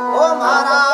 Ô oh, Mara!